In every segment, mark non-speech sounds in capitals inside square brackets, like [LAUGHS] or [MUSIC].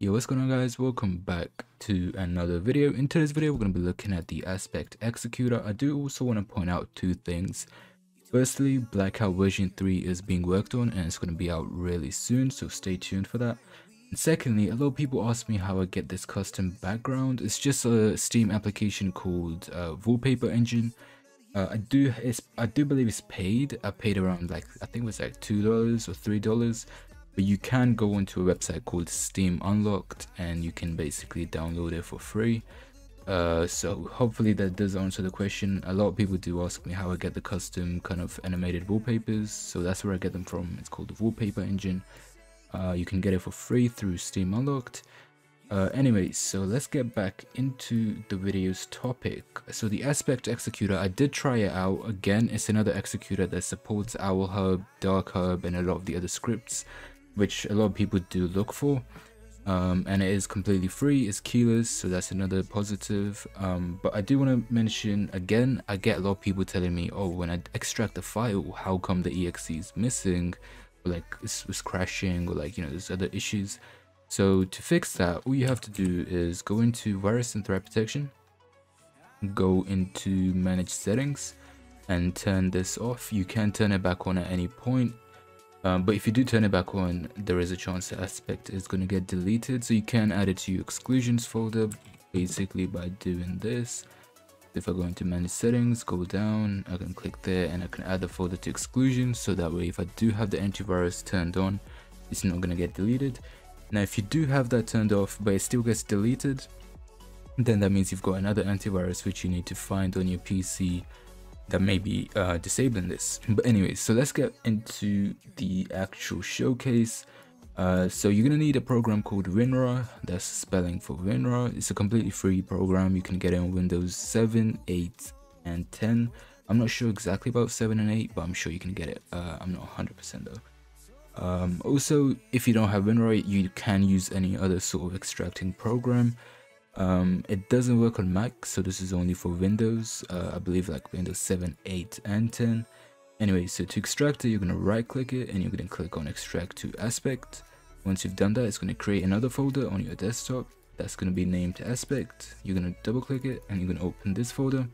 Yo, what's going on guys? Welcome back to another video. In today's video, we're going to be looking at the Aspect Executor. I do also want to point out two things. Firstly, Blackout version 3 is being worked on and it's going to be out really soon, so stay tuned for that. And secondly, a lot of people ask me how I get this custom background. It's just a Steam application called uh, Wallpaper Engine. Uh, I do I do believe it's paid. I paid around like I think it was like two dollars or three dollars but you can go onto a website called steam unlocked and you can basically download it for free. Uh, so hopefully that does answer the question. A lot of people do ask me how i get the custom kind of animated wallpapers. So that's where i get them from. It's called the wallpaper engine. Uh, you can get it for free through steam unlocked. Uh, anyway, so let's get back into the video's topic. So the Aspect Executor, I did try it out. Again, it's another executor that supports OwlHub, DarkHub, and a lot of the other scripts which a lot of people do look for. Um, and it is completely free, it's keyless, so that's another positive. Um, but I do want to mention again, I get a lot of people telling me, oh, when I extract the file, how come the exe is missing? Or like it's, it's crashing, or like, you know, there's other issues. So to fix that, all you have to do is go into virus and threat protection, go into manage settings, and turn this off. You can turn it back on at any point um, but if you do turn it back on, there is a chance the aspect is going to get deleted. So you can add it to your exclusions folder basically by doing this. If I go into manage settings, go down, I can click there and I can add the folder to exclusions. So that way if I do have the antivirus turned on, it's not going to get deleted. Now if you do have that turned off but it still gets deleted, then that means you've got another antivirus which you need to find on your PC that may be uh, disabling this. But anyway, so let's get into the actual showcase. Uh, so you're gonna need a program called WinRAR, that's spelling for WinRAR. It's a completely free program. You can get it on Windows 7, 8, and 10. I'm not sure exactly about 7 and 8, but I'm sure you can get it. Uh, I'm not 100% though. Um, also, if you don't have WinRAR, you can use any other sort of extracting program. Um, it doesn't work on Mac, so this is only for Windows. Uh, I believe like Windows 7, 8, and 10. Anyway, so to extract it, you're gonna right click it and you're gonna click on extract to aspect. Once you've done that, it's gonna create another folder on your desktop that's gonna be named aspect. You're gonna double click it and you're gonna open this folder.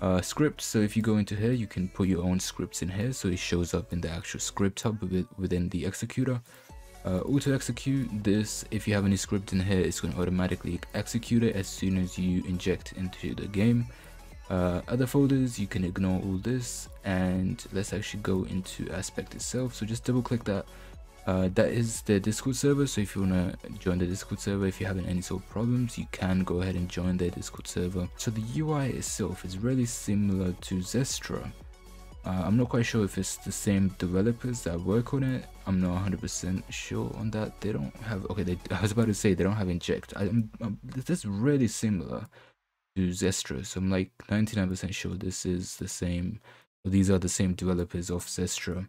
Uh, script, so if you go into here, you can put your own scripts in here so it shows up in the actual script hub within the executor uh, auto execute this. If you have any script in here it's going to automatically execute it as soon as you inject into the game. Uh, other folders you can ignore all this and let's actually go into aspect itself. So just double click that. Uh, that is the discord server. So if you want to join the discord server if you're having any sort of problems you can go ahead and join their discord server. So the ui itself is really similar to zestra uh, I'm not quite sure if it's the same developers that work on it. I'm not 100% sure on that. They don't have, okay, they, I was about to say they don't have inject. I, am this is really similar to Zestra. So I'm like 99% sure this is the same, these are the same developers of Zestra.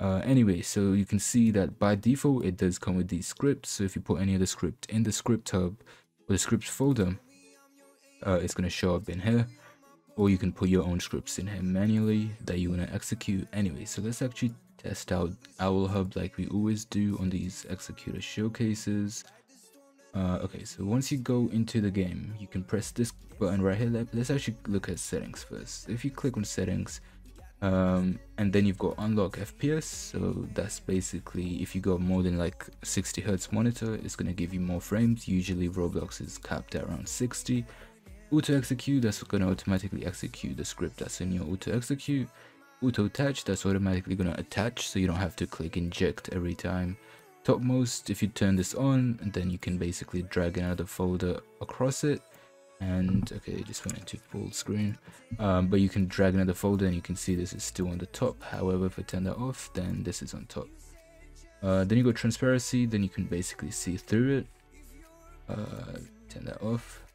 Uh, anyway, so you can see that by default, it does come with these scripts. So if you put any other script in the script hub or the scripts folder, uh, it's going to show up in here or you can put your own scripts in here manually that you want to execute anyway. So let's actually test out OwlHub like we always do on these executor showcases. Uh, okay so once you go into the game you can press this button right here. Let's actually look at settings first. If you click on settings um, and then you've got unlock FPS so that's basically if you got more than like 60 hertz monitor it's gonna give you more frames. Usually Roblox is capped at around 60 auto execute that's going to automatically execute the script that's in your auto execute auto attach that's automatically going to attach so you don't have to click inject every time. Topmost if you turn this on then you can basically drag another folder across it. And okay just went into full screen. Um, but you can drag another folder and you can see this is still on the top. However if I turn that off then this is on top. Uh, then you go transparency then you can basically see through it. Uh, turn that off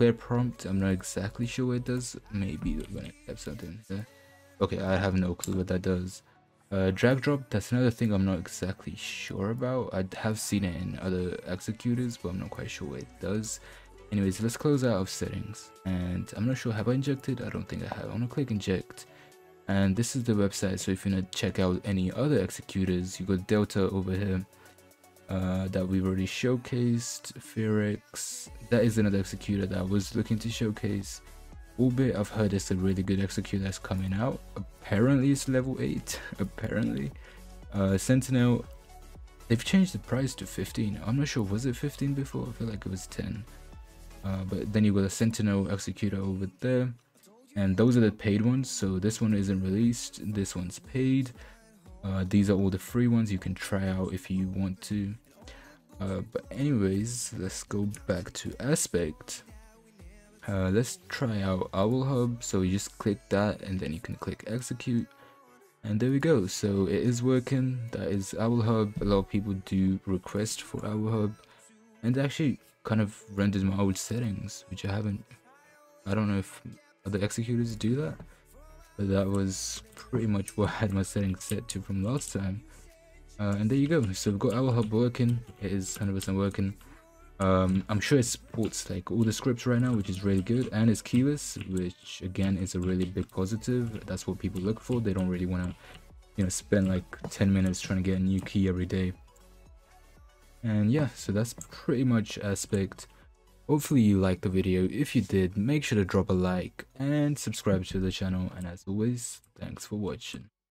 clear prompt i'm not exactly sure what it does. Maybe when i have something there. Okay i have no clue what that does. Uh, drag drop that's another thing i'm not exactly sure about. I have seen it in other executors but i'm not quite sure what it does. Anyways let's close out of settings. And i'm not sure have i injected? I don't think i have. I'm gonna click inject. And this is the website so if you want to check out any other executors you got delta over here uh, that we've already showcased. Phoenix, that is another executor that I was looking to showcase. Orbit, I've heard it's a really good executor that's coming out. Apparently it's level 8, [LAUGHS] apparently. Uh, Sentinel, they've changed the price to 15. I'm not sure, was it 15 before? I feel like it was 10. Uh, but then you got a Sentinel executor over there. And those are the paid ones, so this one isn't released, this one's paid. Uh, these are all the free ones you can try out if you want to. Uh, but anyways, let's go back to Aspect. Uh, let's try out Owl Hub. So you just click that and then you can click execute. And there we go. So it is working. That is Owl Hub. A lot of people do request for Owl Hub. And actually kind of rendered my old settings, which I haven't. I don't know if other executors do that but that was pretty much what I had my settings set to from last time. Uh, and there you go. So we've got Owl Hub working. It is 100% working. Um, I'm sure it supports like all the scripts right now which is really good. And it's keyless which again is a really big positive. That's what people look for. They don't really want to you know spend like 10 minutes trying to get a new key every day. And yeah so that's pretty much aspect Hopefully you liked the video. If you did, make sure to drop a like and subscribe to the channel. And as always, thanks for watching.